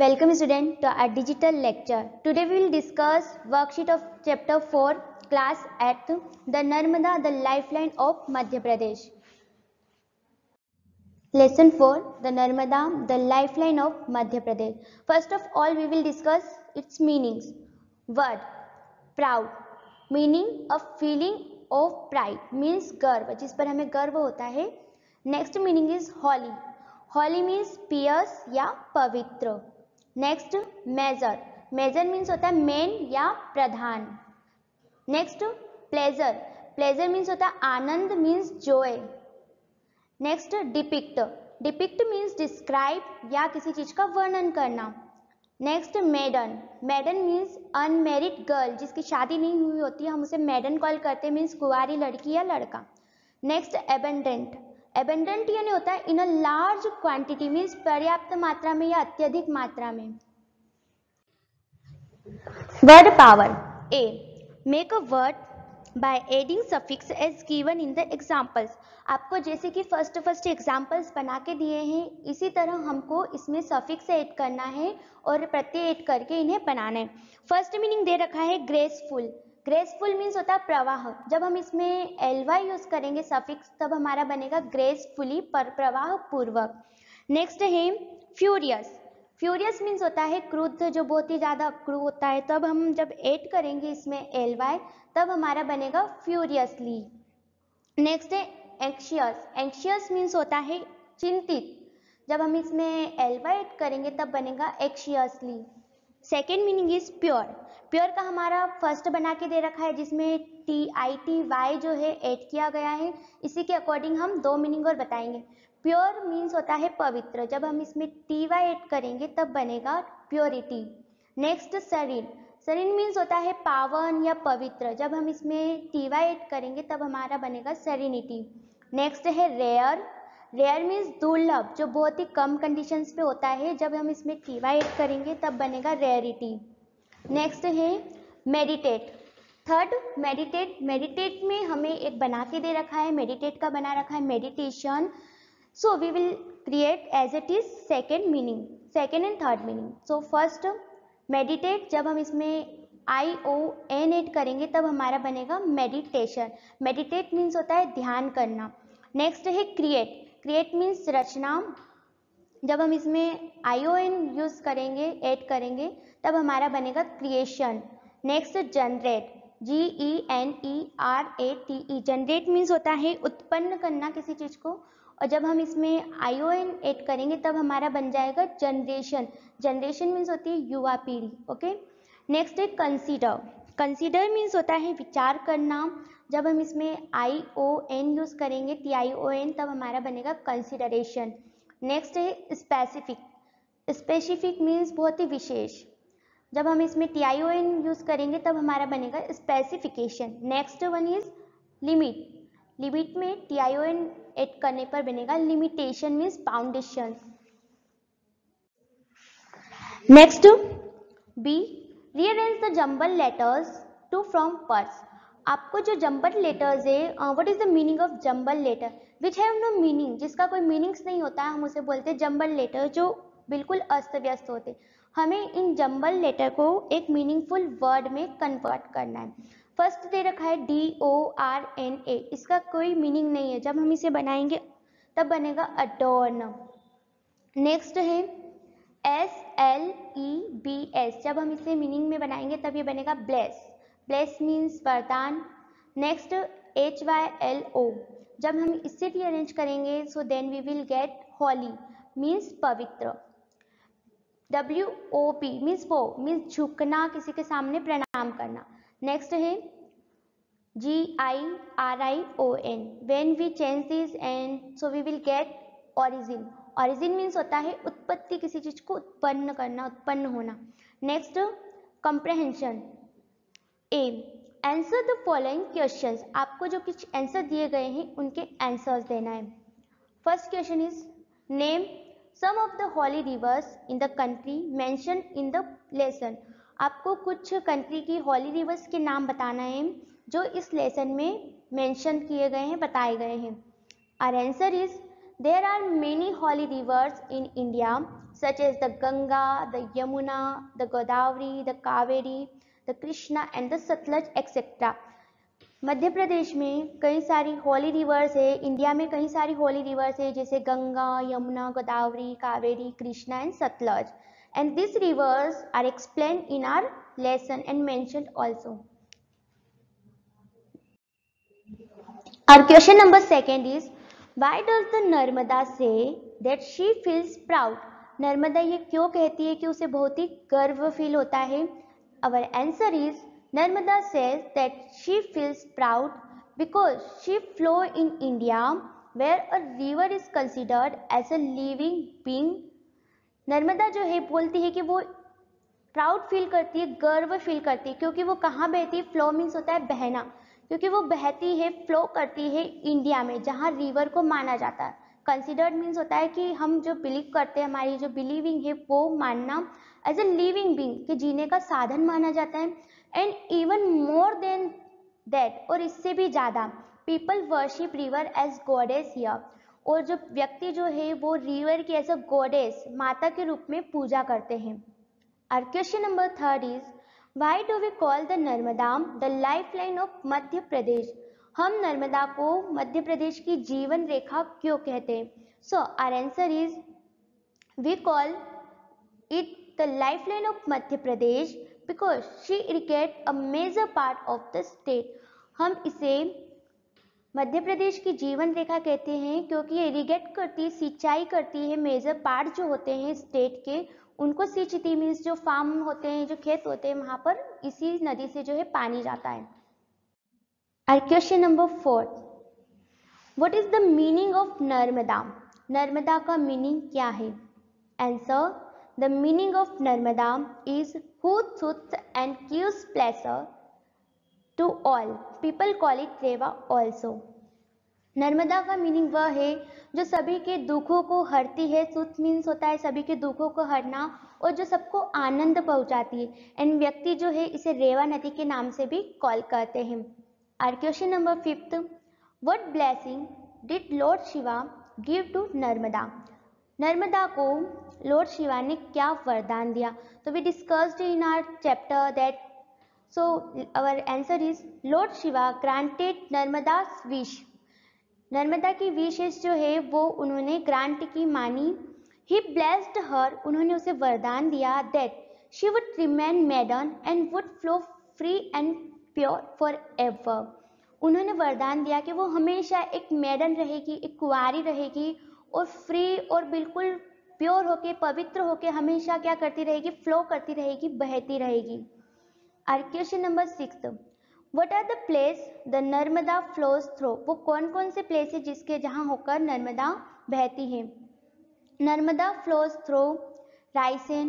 Welcome student to our digital lecture. Today we will discuss worksheet of chapter 4 class at the Narmada the lifeline of Madhya Pradesh. Lesson 4 the Narmada the lifeline of Madhya Pradesh. First of all we will discuss its meanings. Word proud meaning a feeling of pride means गर्व जिस पर हमें गर्व होता है next meaning is holy holy means pious या पवित्र next major major means होता है मेन या प्रधान. नेक्स्ट प्लेजर प्लेजर मीन्स होता है आनंद means joy next depict depict means describe या किसी चीज़ का वर्णन करना. Next maiden maiden means unmarried girl जिसकी शादी नहीं हुई होती, हम उसे मेडन कॉल करते मीन्स कुंवारी लड़की या लड़का. नेक्स्ट एबेंडेंट एबेंडेंट यानी होता है in a large quantity means पर्याप्त मात्रा में या अत्यधिक मात्रा में। Word power A make a word by adding suffix as given in the examples आपको जैसे कि फ़र्स्ट फ़र्स्ट एग्जांपल्स बना के दिए हैं, इसी तरह हमको इसमें सफिक्स ऐड करना है और प्रत्यय ऐड करके इन्हें बनाना है। फ़र्स्ट मीनिंग दे रखा है ग्रेसफुल ग्रेसफुल मीन्स होता है प्रवाह। जब हम इसमें एलवा यूज़ करेंगे सफिक्स तब हमारा बनेगा ग्रेसफुली पर प्रवाह पूर्वक नेक्स्ट है फ्यूरियस फ्यूरियस मीन्स होता है क्रुद्ध, जो बहुत ही ज़्यादा क्रू होता है। तब हम जब एड करेंगे इसमें एल वाई तब हमारा बनेगा फ्यूरियसली नेक्स्ट है एंक्शियस एंक्शियस मीन्स होता है चिंतित। जब हम इसमें एल वाई ऐड करेंगे, तब बनेगा anxiously second meaning is pure pure का हमारा फ़र्स्ट बना के दे रखा है, जिसमें टी आई टी वाई जो है ऐड किया गया है। इसी के अकॉर्डिंग हम दो मीनिंग और बताएँगे। प्योर मीन्स होता है पवित्र। जब हम इसमें टी वाई ऐड करेंगे, तब बनेगा purity next serene serene means होता है पावन या पवित्र। जब हम इसमें टी वाई ऐड करेंगे, तब हमारा बनेगा सेरिनिटी नेक्स्ट है रेयर रेयर मीन्स दुर्लभ, जो बहुत ही कम कंडीशंस पे होता है, जब हम इसमें टी वाई ऐड करेंगे, तब बनेगा रेयरिटी नेक्स्ट है मेडिटेट थर्ड मेडिटेट मेडिटेट में हमें एक बना के दे रखा है मेडिटेट का बना रखा है meditation so we will create as it is second meaning second and third meaning so first meditate जब हम इसमें आई ओ एन एड करेंगे, तब हमारा बनेगा मेडिटेशन मेडिटेट मीन्स होता है ध्यान करना. नेक्स्ट है क्रिएट क्रिएट मीन्स रचना जब हम इसमें आई ओ एन यूज़ करेंगे ऐड करेंगे, तब हमारा बनेगा creation next generate G E N E R A T E generate means होता है उत्पन्न करना किसी चीज़ को। और जब हम इसमें आई ओ एन एड करेंगे, तब हमारा बन जाएगा जनरेशन जनरेशन मीन्स होती है युवा पीढ़ी ओके नेक्स्ट है कंसीडर कंसीडर मीन्स होता है विचार करना। जब हम इसमें आई ओ एन यूज़ करेंगे टी आई ओ एन तब हमारा बनेगा कंसिडरेशन नेक्स्ट है स्पेसिफिक स्पेसिफिक मीन्स बहुत ही विशेष। जब हम इसमें T I O N use करेंगे, तब हमारा बनेगा specification next one is limit limit में T I O N add करने पर बनेगा limitation means foundation next B rearrange the jumble letters to from purse आपको जो जम्बल लेटर्स है what is the meaning of jumble letter which have no meaning जिसका कोई meanings नहीं होता है, हम उसे बोलते हैं जम्बल लेटर जो बिल्कुल अस्त व्यस्त होते हमें इन जम्बल लेटर को एक मीनिंगफुल वर्ड में कन्वर्ट करना है। फ़र्स्ट दे रखा है D O R N A इसका कोई मीनिंग नहीं है। जब हम इसे बनाएँगे, तब बनेगा अडोर्न नेक्स्ट है S L E B S जब हम इसे मीनिंग में बनाएँगे, तब ये बनेगा ब्लेस ब्लेस मीन्स वरदान. Next H Y L O जब हम इससे भी अरेंज करेंगे so then we will get holy means पवित्र. डब्ल्यू ओ पी मीन्स वो. मीन्स झुकना, किसी के सामने प्रणाम करना. नेक्स्ट है G I R I O N when we change this and so we will get origin origin means होता है उत्पत्ति किसी चीज़ को उत्पन्न करना, उत्पन्न होना। Next comprehension M answer the following question आपको जो कुछ आंसर दिए गए हैं, उनके आंसर्स देना है। First question is name some of the holy rivers in the country mention in the lesson आपको कुछ कंट्री की हॉली रिवर्स के नाम बताना है, जो इस लेसन में मेंशन किए गए हैं, बताए गए हैं। Our answer is there are many holy rivers in India such as the Ganga, the Yamuna, the Godavari, the Kaveri, the Krishna and the Satluj etc. Madhya Pradesh में कई सारी होली रिवर्स है। इंडिया में कई सारी होली रिवर्स है जैसे Ganga Yamuna Godavari Kaveri Krishna and Satluj and this rivers are explain in our lesson and mention also Our question number second is why does the Narmada say that she feels proud Narmada ये क्यों कहती है कि उसे बहुत ही गर्व feel होता है? Our answer is Narmada says that she feels proud because she flow in India where a river is considered as a living being Narmada जो है बोलती है कि वो प्राउड फील करती है, गर्व फील करती है, क्योंकि वो कहाँ बहती है? फ्लो मीन्स होता है बहना। क्योंकि वो बहती है फ्लो करती है इंडिया में, जहाँ रिवर को माना जाता है। कंसिडर्ड मीन्स होता है कि हम जो बिलीव करते हैं, हमारी जो बिलीविंग है, वो मानना एज ए लिविंग बींग कि जीने का साधन माना जाता है। And even more than that और इससे भी ज़्यादा people worship river as goddess here और जो व्यक्ति जो है, वो रिवर की एज अ गॉडेस माता के रूप में पूजा करते हैं। और question number third is why do we call the Narmada the life line of Madhya Pradesh हम नर्मदा को मध्य प्रदेश की जीवन रेखा क्यों कहते हैं? So our answer is we call it the life line of Madhya Pradesh because she irrigate a major part of the state हम इसे मध्य प्रदेश की जीवन रेखा कहते हैं क्योंकि ये इरिगेट करती, सिंचाई करती है मेजर पार्ट जो होते हैं स्टेट के उनको सिंचती मीन्स जो फार्म होते हैं, जो खेत होते हैं, वहाँ पर इसी नदी से जो है पानी जाता है। Our question number four what is the meaning of Narmada? Narmada का मीनिंग क्या है? Answer the meaning of Narmada is हुथ and cues pleasure to all people call it Reva also Narmada का मीनिंग वह है, जो सभी के दुखों को हरती है। सुत मीन्स होता है सभी के दुखों को हरना और जो सबको आनंद पहुंचाती है। एंड व्यक्ति जो है, इसे रेवा नदी के नाम से भी कॉल करते हैं। Our question number fifth what blessing did lord Shiva give to Narmada Narmada को लॉर्ड शिवा ने क्या वरदान दिया? तो we discussed in our chapter that so our answer is lord Shiva granted Narmada wish Narmada की विशेष जो है, वो उन्होंने ग्रांट की मानी। ही ब्लेस्ड हर उन्होंने उसे वरदान दिया। That she would remain maiden and would flow free and pure forever उन्होंने वरदान दिया कि वो हमेशा एक मैडन रहेगी, एक कुआरी रहेगी और फ्री और बिल्कुल प्योर होके, पवित्र होके हमेशा क्या करती रहेगी फ्लो करती रहेगी, बहती रहेगी। Our question number six what are the place the Narmada flows through वो कौन कौन से प्लेस है जिसके जहाँ होकर नर्मदा बहती है? Narmada flows through Raisen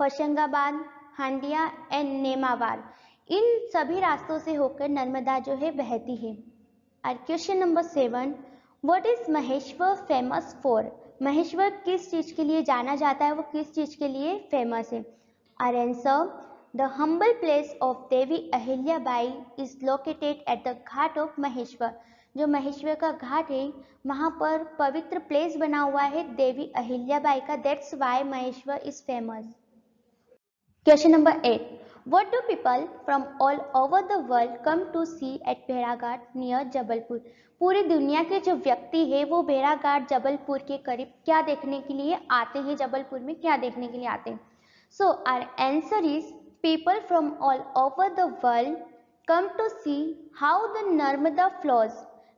Hoshangabad Handia and Nemawar इन सभी रास्तों से होकर नर्मदा जो है बहती है। और question number seven what is Maheshwar famous for Maheshwar किस चीज़ के लिए जाना जाता है? वो किस चीज़ के लिए फ़ेमस है? Our answer The humble place of Devi Ahilyabai is located at the Ghat of Maheshwar जो महेश्वर का घाट है, वहाँ पर पवित्र प्लेस बना हुआ है देवी अहिल्याबाई का. That's why Maheshwar is famous question number eight what do people from all over the world come to see at भेड़ाघाट नियर जबलपुर पूरी दुनिया के जो व्यक्ति है, वो भेड़ाघाट जबलपुर के करीब क्या देखने के लिए आते हैं? जबलपुर में क्या देखने के लिए आते हैं? So our answer is People from all over the world come to see how the Narmada flows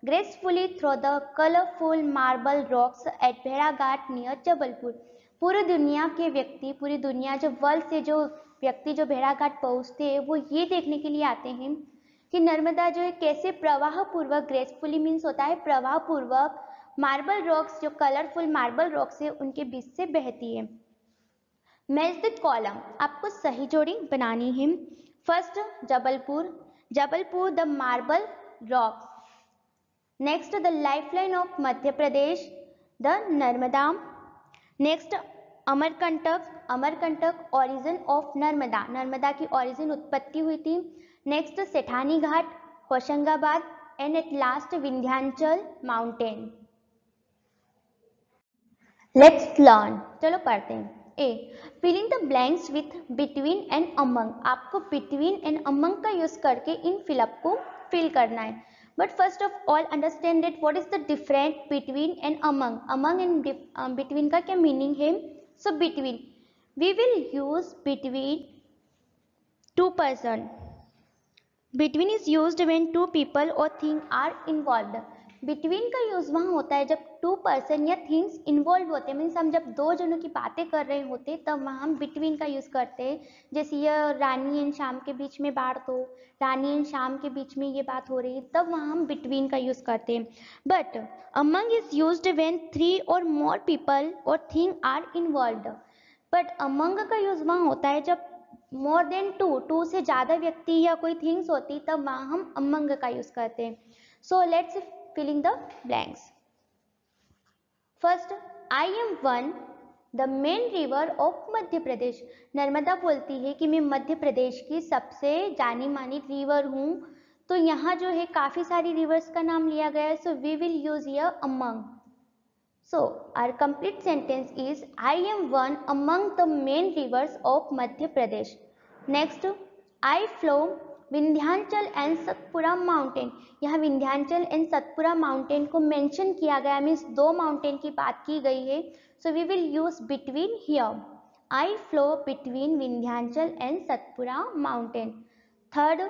gracefully through the colorful marble rocks at Bhairaghat near Jabalpur. पूरी दुनिया के व्यक्ति पूरी दुनिया जो वर्ल्ड से जो व्यक्ति जो भेड़ाघाट पहुँचते हैं वो ये देखने के लिए आते हैं कि नर्मदा जो है कैसे प्रवाह पूर्वक ग्रेसफुली मीन्स होता है प्रवाह पूर्वक मार्बल रॉक्स जो कलरफुल मार्बल रॉक्स है उनके बीच से बहती है मैच द कॉलम आपको सही जोड़ी बनानी है। First, Jabalpur. Jabalpur, the marble rock next, the lifeline of Madhya Pradesh, the Narmada next, Amarkantak. Amarkantak origin of Narmada. Narmada की ओरिजिन उत्पत्ति हुई थी। Next, Sethani Ghat, Hoshangabad. And at last Vindhyachal mountain let's learn चलो पढ़ते हैं। A filling the blanks with between and among आपको between and among का use करके इन फिलअप को फिल करना है। But first of all understand that what is the different between and among among and between का क्या मीनिंग है? So between we will use between two person between is use when two people or thing are involve between का use वहाँ होता है, जब two person या things involve होते हैं मीन्स हम जब दो जनों की बातें कर रहे होते हैं, तब वहाँ हम बिटवीन का यूज़ करते हैं। जैसे यह रानी एंड शाम के बीच में बात हो, रानी एंड शाम के बीच में ये बात हो रही है, तब वहाँ हम बिटवीन का यूज़ करते हैं। But among is use when three or more people or thing are involve but among का यूज़ वहाँ होता है, जब मोर देन टू टू से ज़्यादा व्यक्ति या कोई थिंग्स होती, तब वहाँ हम अमंग का यूज़ करते हैं। So let's filling the blanks. First, I am one the main river of Madhya Pradesh Narmada बोलती है कि मैं मध्य प्रदेश की सबसे जानी मानी रिवर हूँ। तो यहाँ जो है काफ़ी सारी रिवर्स का नाम लिया गया है so we will use year among so our complete sentence is I am one among the main rivers of Madhya Pradesh next I flow Vindhyachal and Satpura mountain. यहाँ विंध्याचल एंड सतपुरा माउंटेन को mention किया गया means दो mountain की बात की गई है। So we will use between here I flow between Vindhyachal and Satpura mountain. Third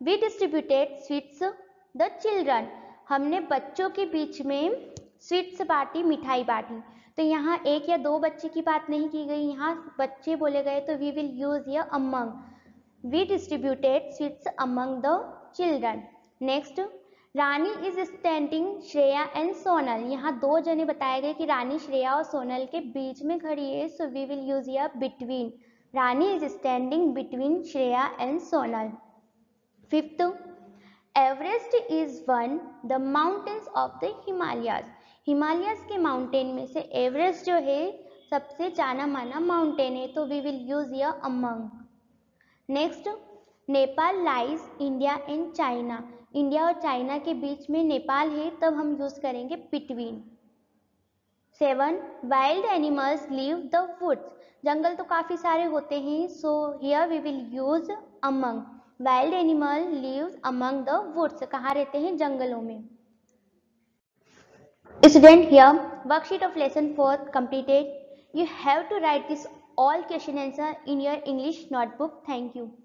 we distributed sweets the children हमने बच्चों के बीच में स्वीट्स बांटी, मिठाई बांटी। तो यहाँ एक या दो बच्चे की बात नहीं की गई, यहाँ बच्चे बोले गए तो वी विल यूज़ य among We distributed sweets among the children. Next, Rani is standing Shreya and Sonal. यहाँ दो जने बताए गए कि रानी श्रेया और सोनल के बीच में खड़ी है सो वी विल यूज़ या between Rani is standing between Shreya and Sonal. Fifth Everest is one the mountains of the Himalayas Himalayas के माउंटेन में से एवरेस्ट जो है सबसे जाना माना माउंटेन है तो वी विल यूज़ या among next Nepal lies India and China India और चाइना के बीच में नेपाल है, तब हम यूज़ करेंगे between seven wild animals live the woods जंगल तो काफ़ी सारे होते हैं so here we will use among wild animal live among the woods कहाँ रहते हैं? जंगलों में. Student here worksheet of lesson four completed you have to write this all question answer in your English notebook. Thank you.